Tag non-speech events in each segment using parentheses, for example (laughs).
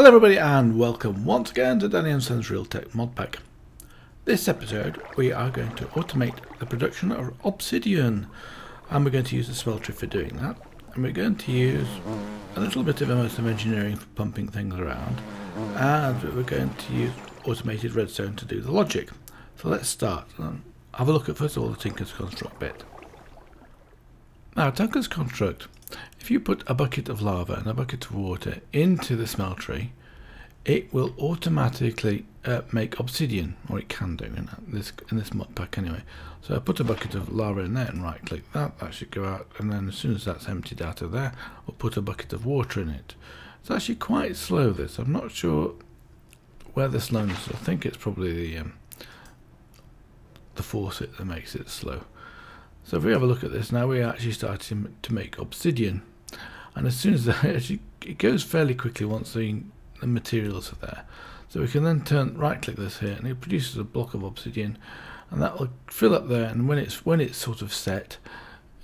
Hello everybody and welcome once again to Danny and Son's Realtek Mod Pack. This episode we are going to automate the production of obsidian and we're going to use the smeltery for doing that and we're going to use a little bit of immersive engineering for pumping things around and we're going to use automated redstone to do the logic. So let's start and have a look at first of all the Tinker's Construct bit. Now Tinker's Construct if you put a bucket of lava and a bucket of water into the smeltery, it will automatically uh, make obsidian, or it can do in this in this mod pack anyway. So I put a bucket of lava in there and right click that, that should go out, and then as soon as that's emptied out of there, I'll put a bucket of water in it. It's actually quite slow this, I'm not sure where the slowness is, I think it's probably the, um, the faucet that makes it slow. So if we have a look at this now, we're actually starting to make obsidian and as soon as (laughs) actually, it goes fairly quickly once the, the materials are there. So we can then turn right click this here and it produces a block of obsidian and that will fill up there and when it's when it's sort of set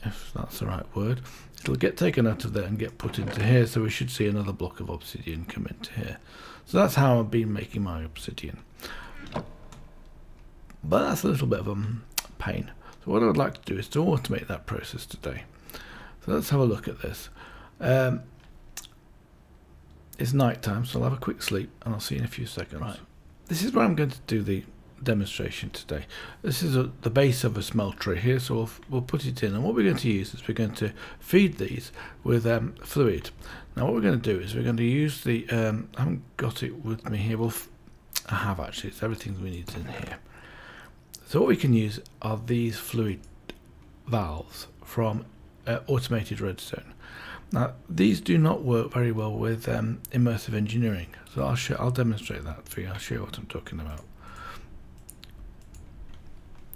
if that's the right word it'll get taken out of there and get put into here so we should see another block of obsidian come into here. So that's how I've been making my obsidian. But that's a little bit of a pain. So what I would like to do is to automate that process today. So let's have a look at this. Um, it's night time, so I'll have a quick sleep and I'll see you in a few seconds. Right. This is where I'm going to do the demonstration today. This is a, the base of a smelter here, so we'll, we'll, put it in. And what we're going to use is we're going to feed these with um, fluid. Now what we're going to do is we're going to use the, um, I haven't got it with me here, well I have actually, it's everything we need in here. So what we can use are these fluid valves from uh, automated redstone. Now, these do not work very well with um, immersive engineering, so I'll, show, I'll demonstrate that for you. I'll show you what I'm talking about.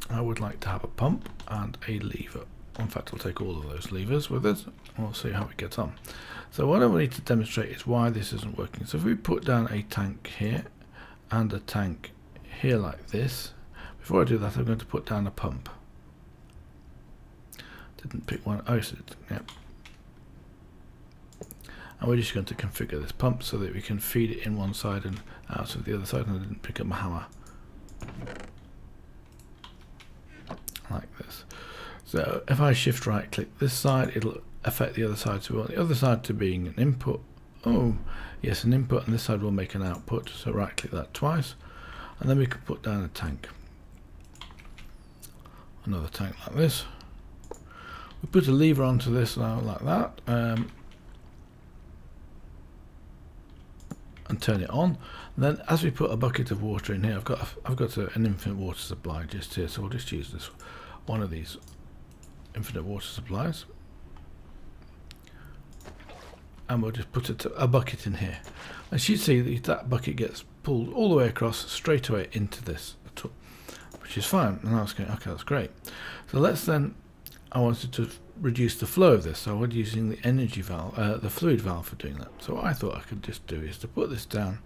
I would like to have a pump and a lever. In fact, I'll take all of those levers with us, we'll see how it gets on. So what I need to demonstrate is why this isn't working. So if we put down a tank here, and a tank here like this, before I do that, I'm going to put down a pump. Didn't pick one. Oh, so, yeah and we're just going to configure this pump so that we can feed it in one side and out of the other side and I didn't pick up my hammer. Like this. So if I shift right click this side it'll affect the other side. So we want the other side to being an input. Oh yes an input and this side will make an output. So right click that twice and then we can put down a tank. Another tank like this. We put a lever onto this now like that. Um, and turn it on. And then as we put a bucket of water in here, I've got I've got a, an infinite water supply just here, so we'll just use this one of these infinite water supplies. And we'll just put a, a bucket in here. As you see, that bucket gets pulled all the way across straight away into this, which is fine. And I was going, okay, that's great. So let's then, I wanted to reduce the flow of this. So I was using the energy valve, uh, the fluid valve for doing that. So what I thought I could just do is to put this down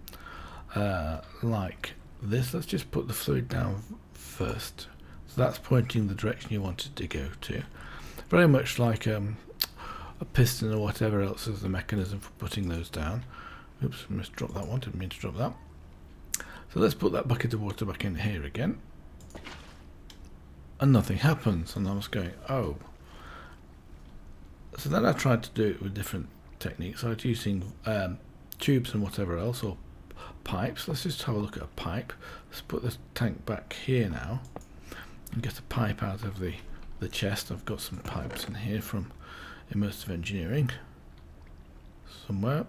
uh, like this. Let's just put the fluid down first. So that's pointing the direction you wanted to go to. Very much like um, a piston or whatever else is the mechanism for putting those down. Oops, I must drop that one, didn't mean to drop that. So let's put that bucket of water back in here again. And nothing happens. And I was going, oh, so then I tried to do it with different techniques. I was using um, tubes and whatever else, or pipes. Let's just have a look at a pipe. Let's put this tank back here now and get a pipe out of the, the chest. I've got some pipes in here from Immersive Engineering somewhere.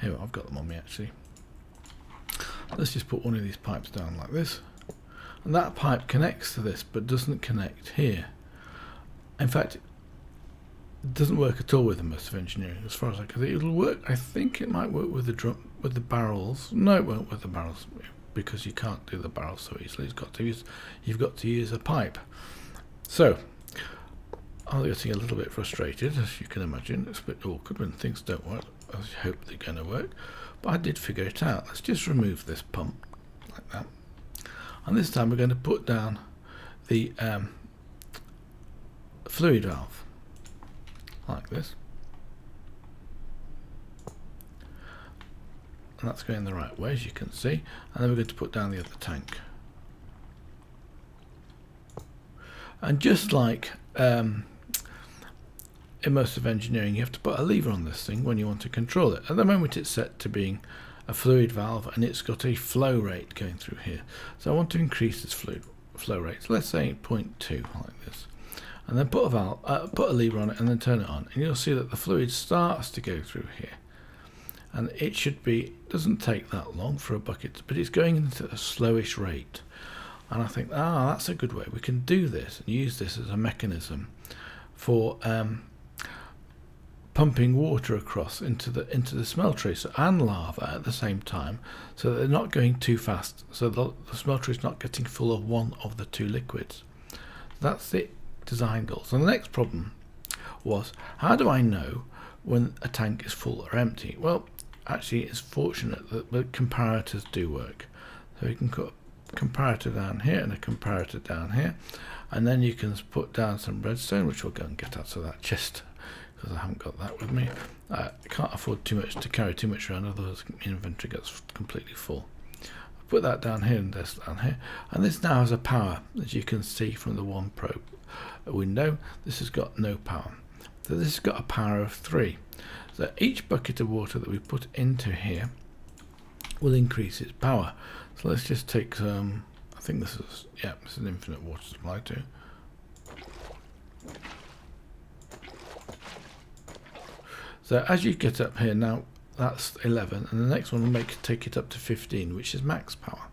Here, I've got them on me actually. Let's just put one of these pipes down like this. And that pipe connects to this but doesn't connect here. In fact, it doesn't work at all with the immersive engineering, as far as I can see. It'll work. I think it might work with the drum, with the barrels. No, it won't with the barrels because you can't do the barrels so easily. It's got to use. You've got to use a pipe. So I'm getting a little bit frustrated, as you can imagine. It's a bit awkward when things don't work. I hope they're going to work, but I did figure it out. Let's just remove this pump like that, and this time we're going to put down the um, fluid valve like this. and that's going the right way as you can see. And then we're going to put down the other tank. And just like um, immersive engineering you have to put a lever on this thing when you want to control it. At the moment it's set to being a fluid valve and it's got a flow rate going through here. So I want to increase this fluid flow rate. So let's say 0.2 like this. And then put a valve uh, put a lever on it and then turn it on. And you'll see that the fluid starts to go through here. And it should be doesn't take that long for a bucket but it's going into a slowish rate. And I think ah that's a good way. We can do this and use this as a mechanism for um, pumping water across into the into the smelter and lava at the same time so they're not going too fast so the, the smelter is not getting full of one of the two liquids. That's the design goals. And the next problem was how do I know when a tank is full or empty? Well actually it's fortunate that the comparators do work. So you can put a comparator down here and a comparator down here and then you can put down some redstone which we'll go and get out of that chest because I haven't got that with me. Uh, I can't afford too much to carry too much around otherwise inventory gets completely full. I'll put that down here and this down here and this now has a power as you can see from the one probe window this has got no power so this has got a power of 3 so each bucket of water that we put into here will increase its power. So let's just take some, I think this is, yeah, this is an infinite water supply too. So as you get up here now, that's 11, and the next one will make take it up to 15, which is max power.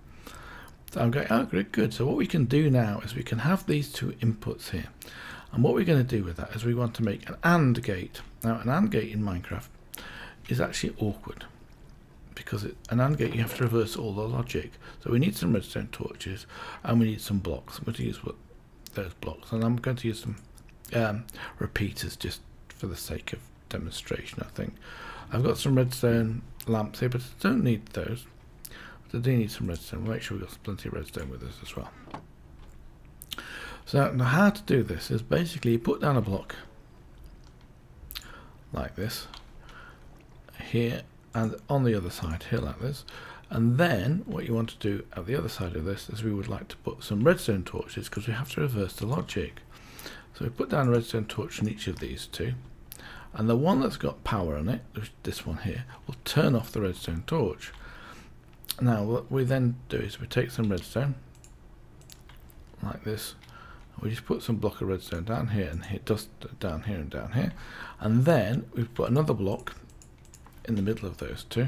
So I'm going, oh, good, good. So what we can do now is we can have these two inputs here. And what we're going to do with that is we want to make an AND gate. Now, an AND gate in Minecraft is actually awkward because it, an AND gate you have to reverse all the logic. So we need some redstone torches and we need some blocks. I'm going to use those blocks and I'm going to use some um, repeaters just for the sake of demonstration I think. I've got some redstone lamps here but I don't need those. But I do need some redstone. We'll make sure we've got plenty of redstone with us as well. So now how to do this is basically you put down a block like this here and on the other side here like this and then what you want to do at the other side of this is we would like to put some redstone torches because we have to reverse the logic so we put down a redstone torch in each of these two and the one that's got power on it this one here will turn off the redstone torch. Now what we then do is we take some redstone like this we just put some block of redstone down here and hit dust down here and down here. And then we put another block in the middle of those two.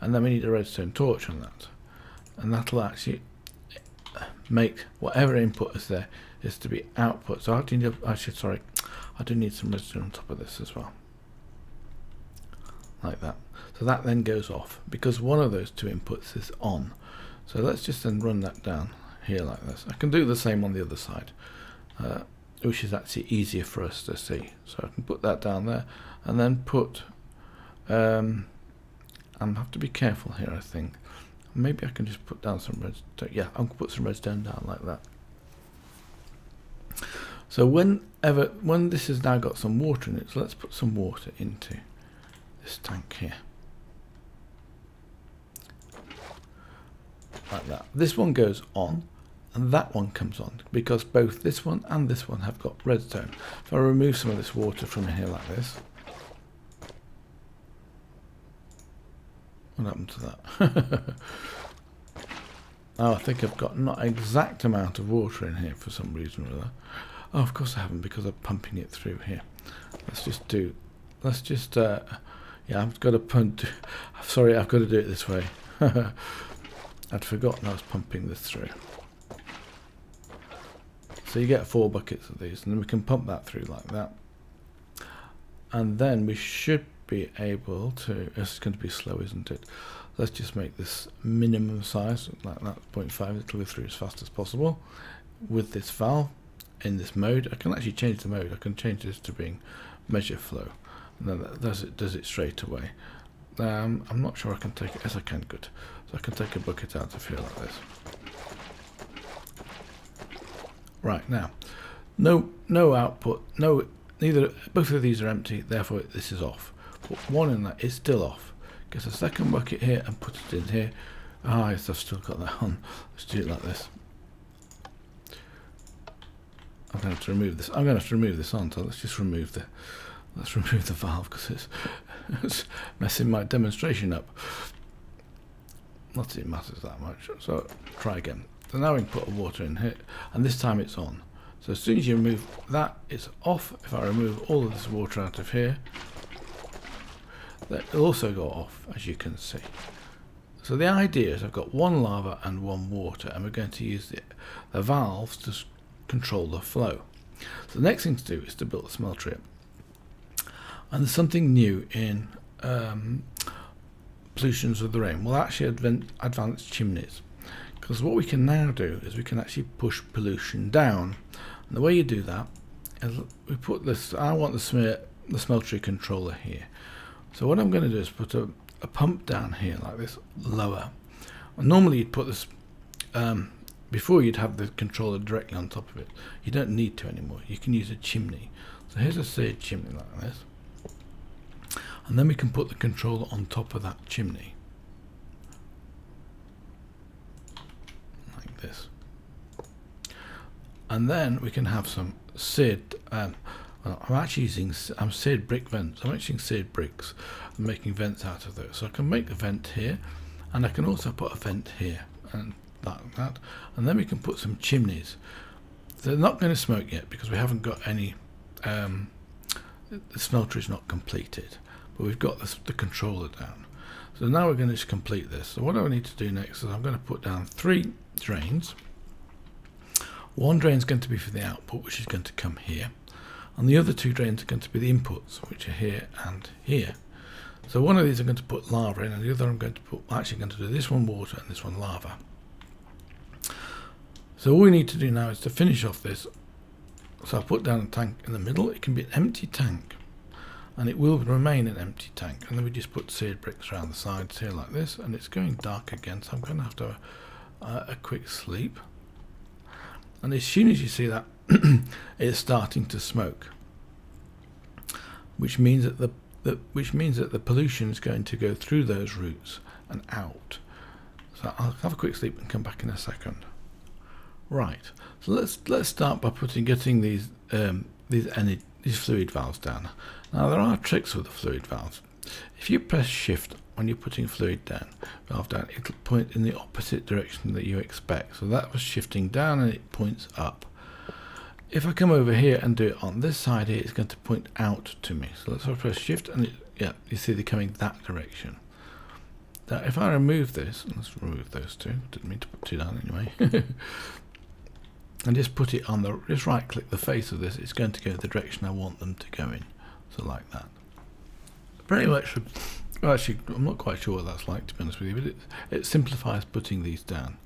And then we need a redstone torch on that. And that'll actually make whatever input is there is to be output. So I need actually sorry I do need some redstone on top of this as well like that so that then goes off because one of those two inputs is on so let's just then run that down here like this. I can do the same on the other side, uh, which is actually easier for us to see. So I can put that down there and then put, um, I have to be careful here I think. Maybe I can just put down some redstone. Yeah, to put some redstone down like that. So whenever, when this has now got some water in it, so let's put some water into this tank here. Like that. This one goes on and that one comes on because both this one and this one have got redstone. If I remove some of this water from here like this, what happened to that? (laughs) oh, I think I've got not exact amount of water in here for some reason or other. Oh, of course I haven't because I'm pumping it through here. Let's just do, let's just, uh, yeah, I've got to pump, (laughs) sorry, I've got to do it this way. (laughs) I'd forgotten I was pumping this through. So you get four buckets of these and then we can pump that through like that. And then we should be able to, it's going to be slow isn't it? Let's just make this minimum size like that 0.5 it'll go through as fast as possible with this valve in this mode. I can actually change the mode. I can change this to being measure flow and then that does it, does it straight away. Um, I'm not sure I can take it. Yes, I can. Good. So I can take a bucket out of here like this. Right now, no no output, no neither both of these are empty, therefore this is off. put one in that, it's still off. Get a second bucket here and put it in here. Ah, yes, I've still got that on. Let's do it like this. I'm going to have to remove this. I'm going to have to remove this on, so let's just remove the let's remove the valve because it's, it's messing my demonstration up. Not that it matters that much. So try again. So now we can put water in here, and this time it's on. So as soon as you remove that, it's off. If I remove all of this water out of here, that will also go off, as you can see. So the idea is I've got one lava and one water, and we're going to use the, the valves to control the flow. So the next thing to do is to build a smelter. And there's something new in um, Pollution of the Realms. Well, actually advanced chimneys. Because what we can now do is we can actually push pollution down and the way you do that is we put this, I want the, smear, the smeltery controller here. So what I'm going to do is put a, a pump down here like this, lower. And normally you'd put this, um, before you'd have the controller directly on top of it. You don't need to anymore. You can use a chimney. So here's a third chimney like this. And then we can put the controller on top of that chimney. Like this and then we can have some seared um, I'm actually using I'm seared brick vents I'm actually using seared bricks I'm making vents out of those so I can make a vent here and I can also put a vent here and like that. And then we can put some chimneys. They're not going to smoke yet because we haven't got any um, the smelter is not completed but we've got the, the controller down. So now we're going to just complete this. So what I need to do next is I'm going to put down three drains. One drain is going to be for the output, which is going to come here, and the other two drains are going to be the inputs, which are here and here. So one of these I'm going to put lava in, and the other I'm going to put, actually going to do this one water and this one lava. So all we need to do now is to finish off this. So I put down a tank in the middle. It can be an empty tank, and it will remain an empty tank. And then we just put seared bricks around the sides here like this, and it's going dark again, so I'm going to have to a, a quick sleep and as soon as you see that (clears throat) it's starting to smoke which means that the, the which means that the pollution is going to go through those roots and out so I'll have a quick sleep and come back in a second right so let's let's start by putting getting these um, these any these fluid valves down now there are tricks with the fluid valves if you press shift when you're putting fluid down, valve down, it'll point in the opposite direction that you expect. So that was shifting down and it points up. If I come over here and do it on this side here, it's going to point out to me. So let's press shift and it, yeah, you see they're coming that direction. Now if I remove this, let's remove those two, didn't mean to put two down anyway. (laughs) and just put it on the, just right click the face of this, it's going to go the direction I want them to go in. So like that. Pretty much well, actually, I'm not quite sure what that's like, to be honest with you, but it, it simplifies putting these down.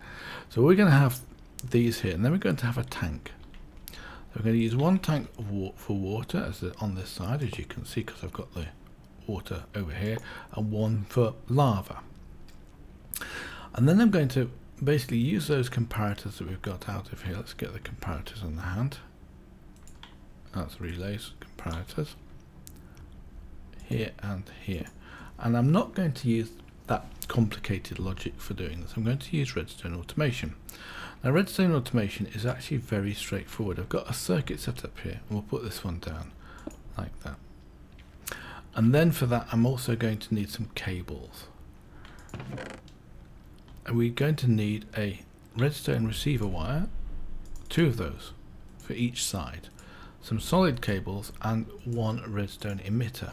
So we're going to have these here, and then we're going to have a tank. So we're going to use one tank wa for water as the, on this side, as you can see, because I've got the water over here, and one for lava. And then I'm going to basically use those comparators that we've got out of here. Let's get the comparators on the hand. That's relays, comparators. Here and here and I'm not going to use that complicated logic for doing this. I'm going to use redstone automation. Now redstone automation is actually very straightforward. I've got a circuit set up here we'll put this one down like that. And then for that I'm also going to need some cables. And we're going to need a redstone receiver wire, two of those for each side, some solid cables and one redstone emitter.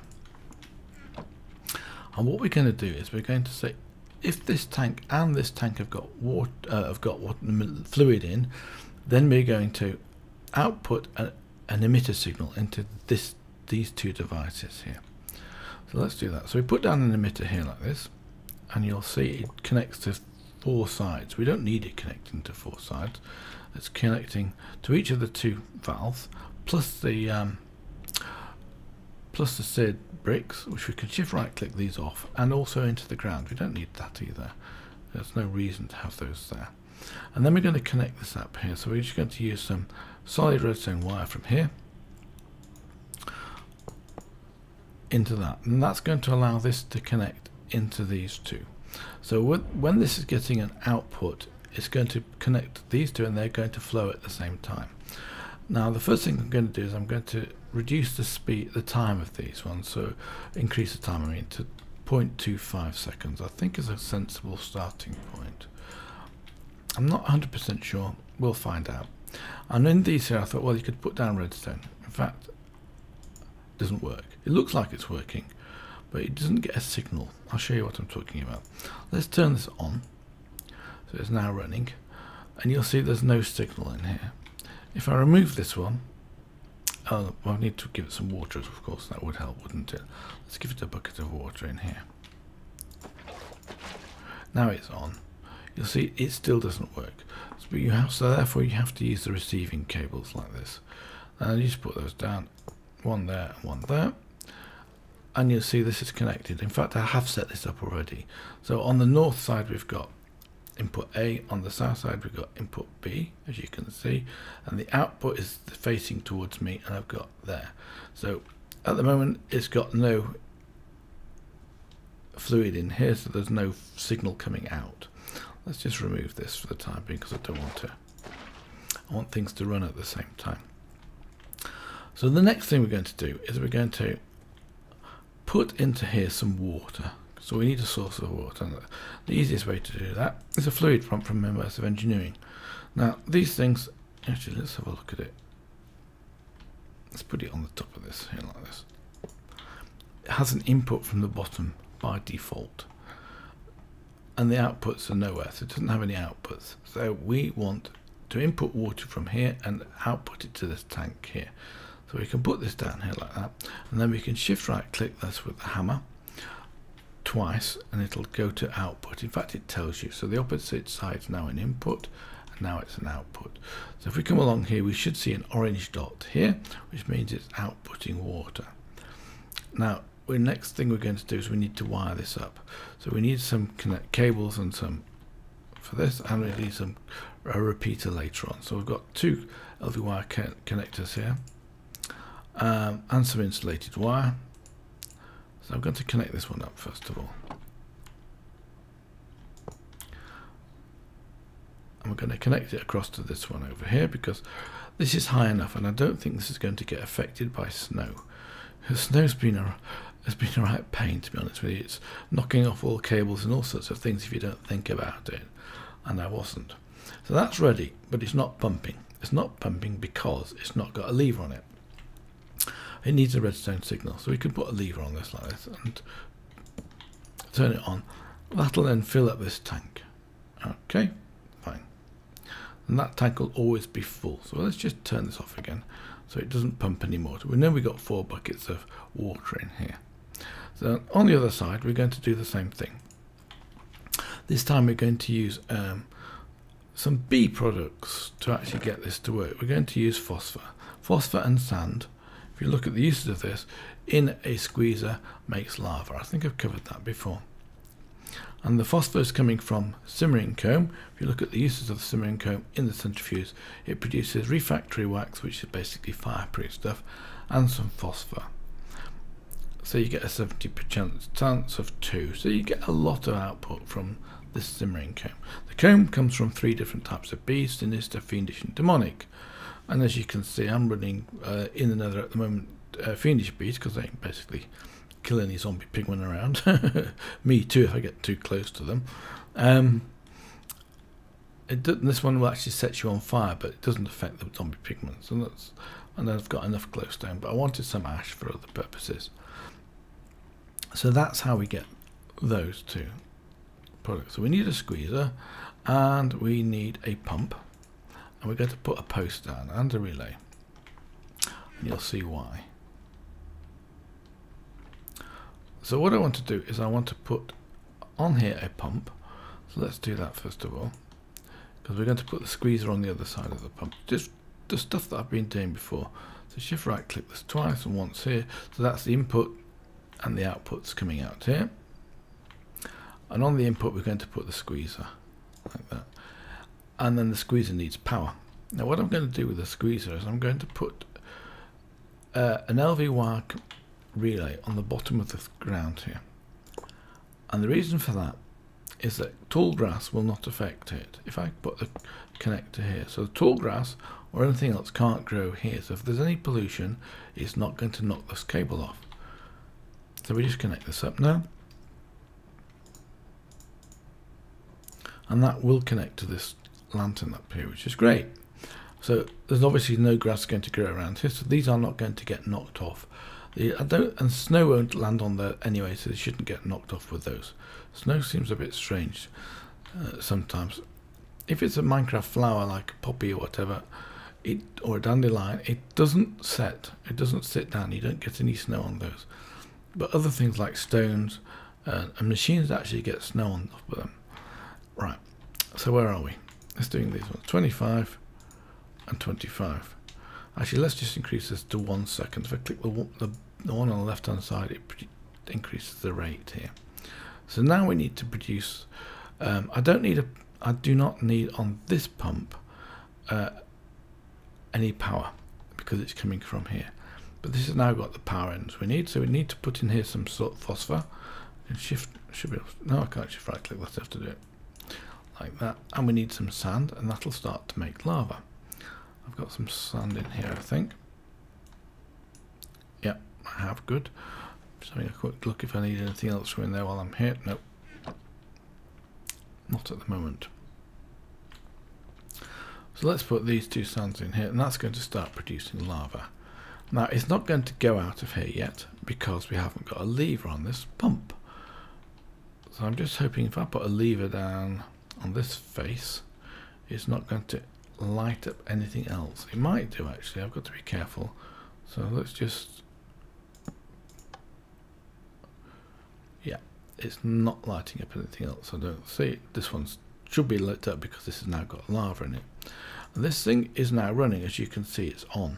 And what we're going to do is we're going to say if this tank and this tank have got water, uh, have got fluid in, then we're going to output a, an emitter signal into this these two devices here. So let's do that. So we put down an emitter here like this, and you'll see it connects to four sides. We don't need it connecting to four sides. It's connecting to each of the two valves, plus the um, plus the seared bricks, which we can shift right click these off, and also into the ground. We don't need that either. There's no reason to have those there. And then we're going to connect this up here. So we're just going to use some solid redstone wire from here into that and that's going to allow this to connect into these two so when this is getting an output it's going to connect these two and they're going to flow at the same time. Now the first thing I'm going to do is I'm going to reduce the speed the time of these ones so increase the time I mean to 0.25 seconds I think is a sensible starting point. I'm not 100% sure. We'll find out. And in these here I thought well you could put down redstone. In fact it doesn't work. It looks like it's working but it doesn't get a signal I'll show you what I'm talking about let's turn this on so it's now running and you'll see there's no signal in here if I remove this one Oh, well, I need to give it some water, of course, that would help, wouldn't it? Let's give it a bucket of water in here. Now it's on. You'll see it still doesn't work. So, you have, so therefore you have to use the receiving cables like this. And you just put those down, one there and one there. And you'll see this is connected. In fact, I have set this up already. So on the north side, we've got input A. On the south side, we've got input B, as you can see, and the output is facing towards me, and I've got there. So at the moment, it's got no fluid in here, so there's no signal coming out. Let's just remove this for the time being because I don't want to. I want things to run at the same time. So the next thing we're going to do is we're going to put into here some water. So we need a source of water. The easiest way to do that is a fluid pump from Immersive Engineering. Now these things, actually let's have a look at it. Let's put it on the top of this here like this. It has an input from the bottom by default. And the outputs are nowhere, so it doesn't have any outputs. So we want to input water from here and output it to this tank here. So we can put this down here like that, and then we can shift right click this with the hammer twice and it'll go to output. In fact, it tells you. So the opposite side is now an input and now it's an output. So if we come along here, we should see an orange dot here, which means it's outputting water. Now, the next thing we're going to do is we need to wire this up. So we need some connect cables and some for this, and we need some a repeater later on. So we've got two LV wire connectors here, um, and some insulated wire. So I'm going to connect this one up first of all. And we're going to connect it across to this one over here because this is high enough and I don't think this is going to get affected by snow. The snow's been a, has been a right pain to be honest with you. It's knocking off all cables and all sorts of things if you don't think about it. And I wasn't. So that's ready, but it's not pumping. It's not pumping because it's not got a lever on it it needs a redstone signal. So we can put a lever on this like this and turn it on. That'll then fill up this tank. Okay, fine. And that tank will always be full. So let's just turn this off again so it doesn't pump any anymore. We know we've got four buckets of water in here. So on the other side, we're going to do the same thing. This time we're going to use um, some B products to actually get this to work. We're going to use phosphor. Phosphor and sand you look at the uses of this, in a squeezer makes lava. I think I've covered that before. And the phosphor is coming from simmering comb. If you look at the uses of the simmering comb in the centrifuge, it produces refractory wax, which is basically fireproof stuff, and some phosphor. So you get a 70% chance of 2. So you get a lot of output from this simmering comb. The comb comes from three different types of bees, sinister, fiendish and demonic. And as you can see, I'm running uh, in the nether at the moment uh, Fiendish Beast because they basically kill any zombie pigmen around. (laughs) Me too if I get too close to them. Um, it this one will actually set you on fire, but it doesn't affect the zombie pigmen. And that's and I've got enough glowstone, but I wanted some ash for other purposes. So that's how we get those two products. So we need a squeezer and we need a pump and we're going to put a post down and a relay. And you'll see why. So what I want to do is I want to put on here a pump. So let's do that first of all. Because we're going to put the squeezer on the other side of the pump. Just the stuff that I've been doing before. So shift right click this twice and once here. So that's the input and the outputs coming out here. And on the input we're going to put the squeezer like that and then the squeezer needs power. Now what I'm going to do with the squeezer is I'm going to put uh, an LV wire relay on the bottom of the ground here. And the reason for that is that tall grass will not affect it. If I put the connector here, so the tall grass or anything else can't grow here. So if there's any pollution, it's not going to knock this cable off. So we just connect this up now. And that will connect to this lantern up here, which is great. So there's obviously no grass going to grow around here, so these are not going to get knocked off. The, and snow won't land on there anyway, so they shouldn't get knocked off with those. Snow seems a bit strange uh, sometimes. If it's a Minecraft flower like a poppy or whatever, it or a dandelion, it doesn't set. It doesn't sit down. You don't get any snow on those. But other things like stones uh, and machines actually get snow on top of them. Right. So where are we? Let's doing these ones. 25 and 25. Actually, let's just increase this to one second. If I click the, the, the one on the left hand side, it increases the rate here. So now we need to produce. Um, I don't need a. I do not need on this pump uh, any power because it's coming from here. But this has now got the power ends we need. So we need to put in here some sort of phosphor. And shift should be. no, I can't shift right click. Let's have to do it like that. And we need some sand, and that'll start to make lava. I've got some sand in here, I think. Yep, I have. Good. Just having a quick look if I need anything else in there while I'm here. Nope. Not at the moment. So let's put these two sands in here, and that's going to start producing lava. Now, it's not going to go out of here yet, because we haven't got a lever on this pump. So I'm just hoping if I put a lever down on this face, is not going to light up anything else. It might do actually, I've got to be careful. So let's just... Yeah, it's not lighting up anything else. I don't see This one should be lit up because this has now got lava in it. And this thing is now running, as you can see, it's on.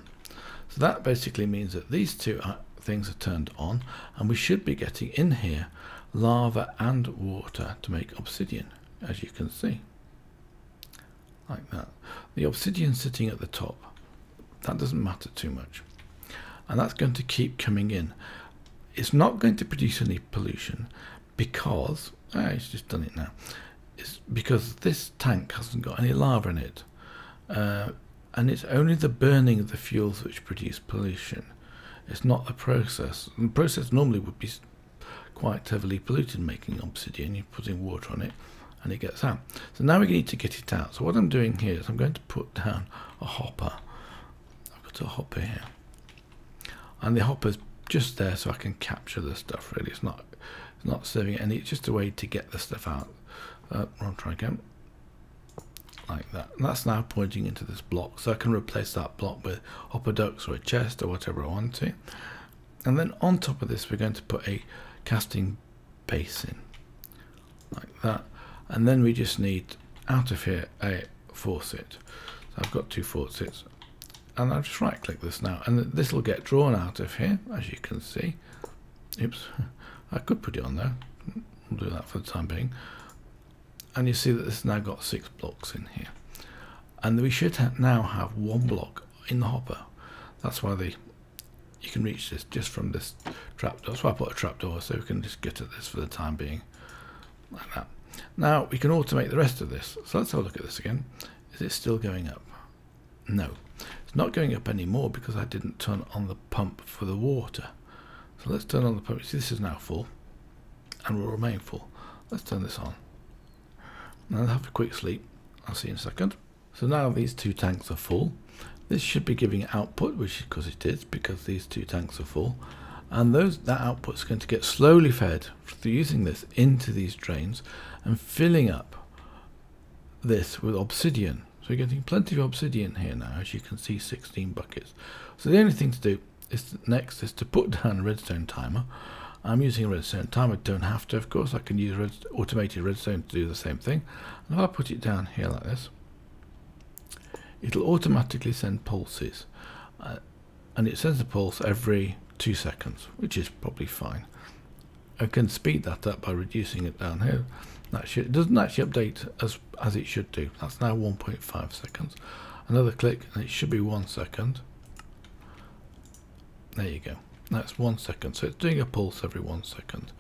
So that basically means that these two things are turned on and we should be getting in here lava and water to make obsidian, as you can see like that. The obsidian sitting at the top, that doesn't matter too much. And that's going to keep coming in. It's not going to produce any pollution because, ah, it's just done it now, it's because this tank hasn't got any lava in it. Uh, and it's only the burning of the fuels which produce pollution. It's not the process. The process normally would be quite heavily polluted making obsidian. You're putting water on it and it gets out. So now we need to get it out. So what I'm doing here is I'm going to put down a hopper. I've got a hopper here. And the hopper's just there so I can capture the stuff really. It's not it's not serving any, it's just a way to get the stuff out. Uh, I'll try again. Like that. And that's now pointing into this block. So I can replace that block with hopper ducts or a chest or whatever I want to. And then on top of this we're going to put a casting basin. Like that and then we just need out of here a faucet so I've got two faucets and I'll just right click this now. And this will get drawn out of here as you can see. Oops. (laughs) I could put it on there. We'll do that for the time being. And you see that this now got six blocks in here. And we should ha now have one block in the hopper. That's why the you can reach this just from this trapdoor that's why I put a trapdoor so we can just get at this for the time being. Like that now we can automate the rest of this. So let's have a look at this again. Is it still going up? No. It's not going up anymore because I didn't turn on the pump for the water. So let's turn on the pump. See, this is now full and will remain full. Let's turn this on. Now I'll have a quick sleep. I'll see you in a second. So now these two tanks are full. This should be giving output, which is because it is, because these two tanks are full and those that is going to get slowly fed through using this into these drains and filling up this with obsidian. So we're getting plenty of obsidian here now, as you can see, 16 buckets. So the only thing to do is next is to put down a redstone timer. I'm using a redstone timer, don't have to, of course. I can use automated redstone to do the same thing. And if I put it down here like this, it'll automatically send pulses. Uh, and it sends a pulse every two seconds, which is probably fine. I can speed that up by reducing it down here. That should, it doesn't actually update as as it should do. That's now 1.5 seconds. Another click and it should be one second. There you go. That's one second. So it's doing a pulse every one second.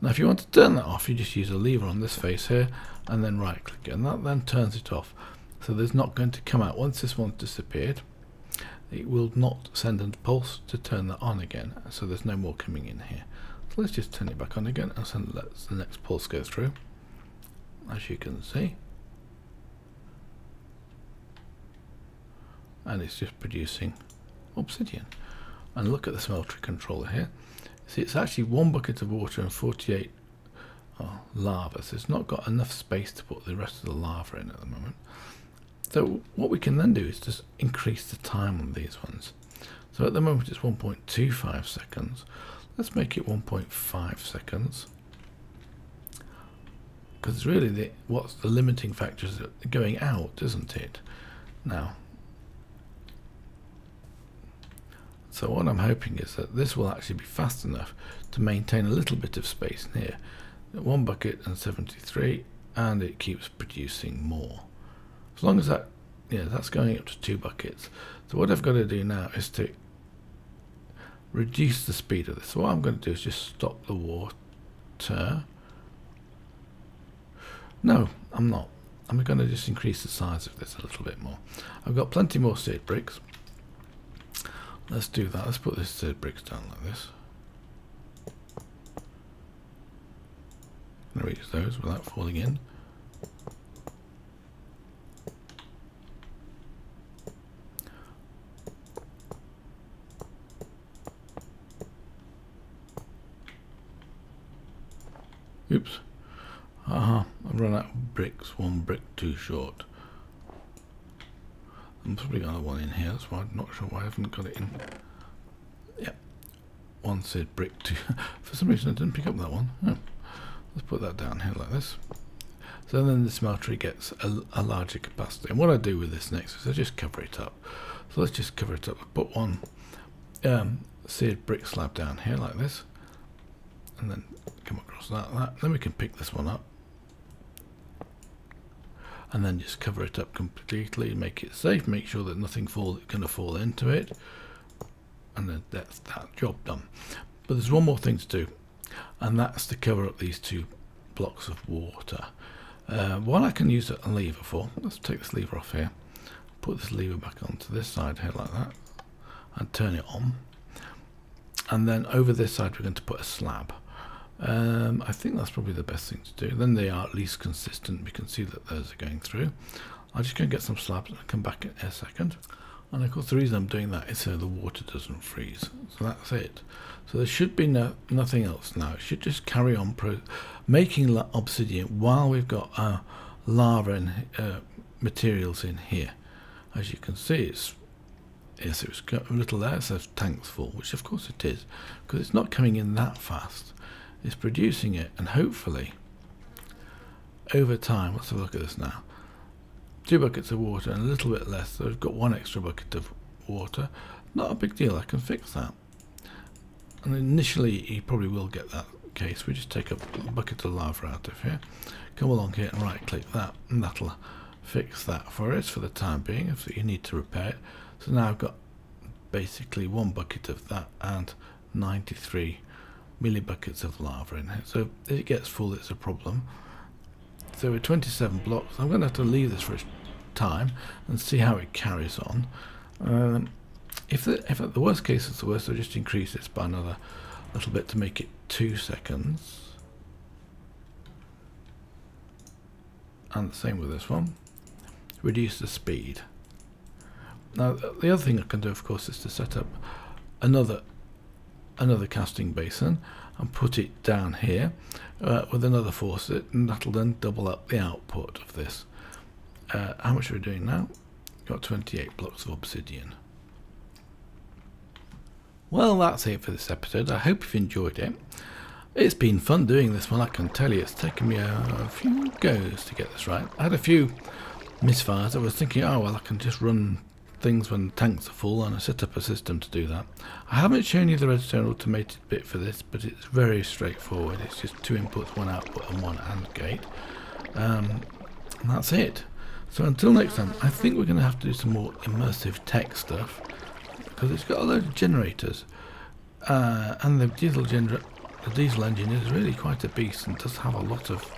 Now if you want to turn that off, you just use a lever on this face here and then right click and that then turns it off. So there's not going to come out. Once this one's disappeared, it will not send a pulse to turn that on again. So there's no more coming in here. So let's just turn it back on again and send let the next pulse go through. As you can see. And it's just producing obsidian. And look at the smeltery controller here. See, it's actually one bucket of water and 48 oh, lava, so it's not got enough space to put the rest of the lava in at the moment. So what we can then do is just increase the time on these ones. So at the moment it's 1.25 seconds. Let's make it 1.5 seconds. Because really the, what's the limiting factor is going out, isn't it? Now, So what I'm hoping is that this will actually be fast enough to maintain a little bit of space here. One bucket and 73 and it keeps producing more. As long as that, yeah, that's going up to two buckets. So what I've got to do now is to reduce the speed of this. So what I'm going to do is just stop the water. No, I'm not. I'm going to just increase the size of this a little bit more. I've got plenty more seared bricks. Let's do that. Let's put this uh, bricks down like this. reach those without falling in. Oops. Aha, I've run out of bricks, one brick too short. I'm probably got one in here, that's why I'm not sure why I haven't got it in. Yep. One seared brick two. (laughs) For some reason I didn't pick up that one. Oh. Let's put that down here like this. So then the smeltery gets a, a, larger capacity. And what I do with this next is I just cover it up. So let's just cover it up. Put one um, seared brick slab down here like this. And then come across that, that. Then we can pick this one up. And then just cover it up completely make it safe make sure that nothing fall going to fall into it. And then that's that job done. But there's one more thing to do and that's to cover up these two blocks of water. Uh, what I can use a lever for. Let's take this lever off here. Put this lever back onto this side here like that and turn it on. And then over this side we're going to put a slab um, I think that's probably the best thing to do. Then they are at least consistent. We can see that those are going through. I'm just going to get some slabs and I'll come back in a second. And of course the reason I'm doing that is so the water doesn't freeze. So that's it. So there should be no, nothing else now. It should just carry on making obsidian while we've got uh, lava and uh, materials in here. As you can see, it's yes, it was a little there, says tanks full, which of course it is, because it's not coming in that fast is producing it and hopefully over time let's have a look at this now. Two buckets of water and a little bit less so I've got one extra bucket of water. Not a big deal I can fix that. And initially you probably will get that case. We just take a bucket of lava out of here come along here and right click that and that'll fix that for us for the time being if you need to repair it. So now I've got basically one bucket of that and 93 millibuckets of lava in it. So if it gets full, it's a problem. So we're 27 blocks, I'm going to have to leave this for a time and see how it carries on. Um, if, the, if the worst case is the worst, I'll just increase this by another little bit to make it two seconds. And the same with this one. Reduce the speed. Now the other thing I can do of course is to set up another another casting basin and put it down here uh, with another faucet and that'll then double up the output of this. Uh, how much are we doing now? Got 28 blocks of obsidian. Well that's it for this episode. I hope you've enjoyed it. It's been fun doing this one, I can tell you. It's taken me a, a few goes to get this right. I had a few misfires. I was thinking, oh well I can just run things when tanks are full and I set up a system to do that. I haven't shown you the redstone automated bit for this but it's very straightforward. It's just two inputs, one output and one AND gate. Um, and that's it. So until next time, I think we're going to have to do some more immersive tech stuff because it's got a load of generators uh, and the diesel gener- the diesel engine is really quite a beast and does have a lot of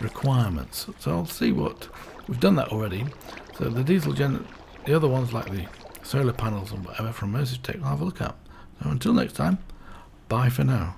requirements. So I'll see what we've done that already. So the diesel gen, the other ones like the solar panels and whatever from Moses Tech, I'll have a look at. So until next time, bye for now.